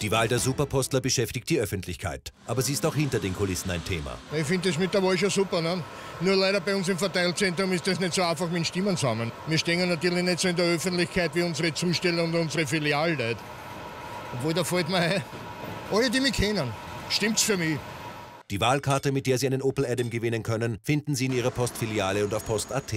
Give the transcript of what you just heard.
Die Wahl der Superpostler beschäftigt die Öffentlichkeit. Aber sie ist auch hinter den Kulissen ein Thema. Ich finde das mit der Wahl schon super. Ne? Nur leider bei uns im Verteilzentrum ist das nicht so einfach mit Stimmen zusammen. Wir stehen natürlich nicht so in der Öffentlichkeit wie unsere Zusteller und unsere Filialleute. Obwohl, da fällt mir ein, alle, die mich kennen, stimmt's für mich. Die Wahlkarte, mit der Sie einen Opel Adam gewinnen können, finden Sie in Ihrer Postfiliale und auf post.at.